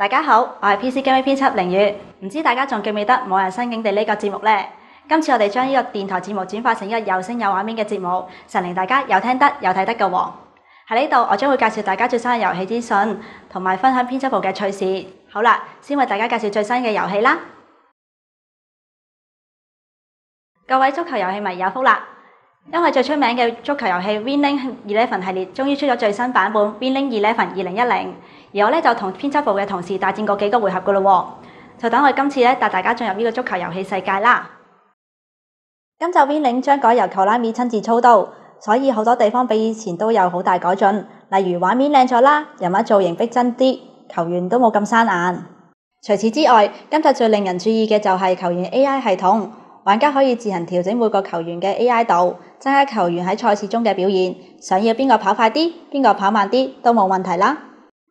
大家好，我係 PC Game 編輯凌月，唔知大家仲記唔記得《冇人新境地》呢個節目呢？今次我哋將呢個電台節目轉化成一個有聲有畫面嘅節目，實令大家有聽得有睇得嘅喎。喺呢度，我將會介紹大家最新嘅遊戲資訊，同埋分享編輯部嘅趣事。好啦，先為大家介紹最新嘅遊戲啦。各位足球遊戲迷有福啦！因為最出名嘅足球遊戲 Winning Eleven 系列終於出咗最新版本 Winning Eleven 二零一零，而我呢就同編輯部嘅同事大戰過幾個回合噶咯，就等我今次呢帶大家進入呢個足球遊戲世界啦。今集編領將改由球拉米親自操刀，所以好多地方比以前都有好大改進，例如畫面靚咗啦，人物造型逼真啲，球員都冇咁生硬。除此之外，今集最令人注意嘅就係球員 AI 系統。玩家可以自行調整每個球員嘅 AI 度，增加球員喺賽事中嘅表現。想要邊個跑快啲，邊個跑慢啲都冇問題啦。